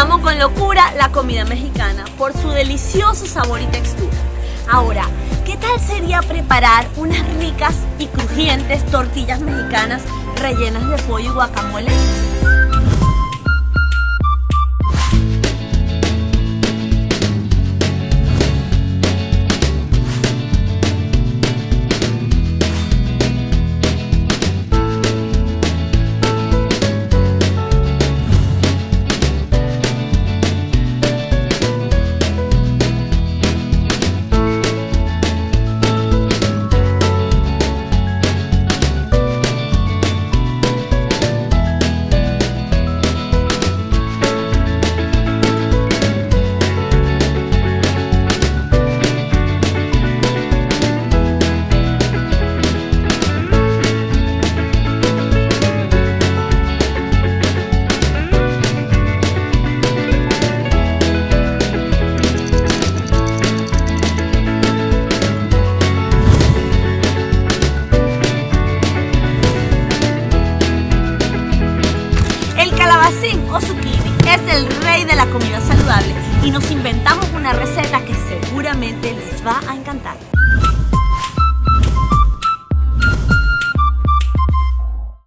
Amo con locura la comida mexicana por su delicioso sabor y textura. Ahora, ¿qué tal sería preparar unas ricas y crujientes tortillas mexicanas rellenas de pollo y guacamole? Zucchini es el rey de la comida saludable y nos inventamos una receta que seguramente les va a encantar.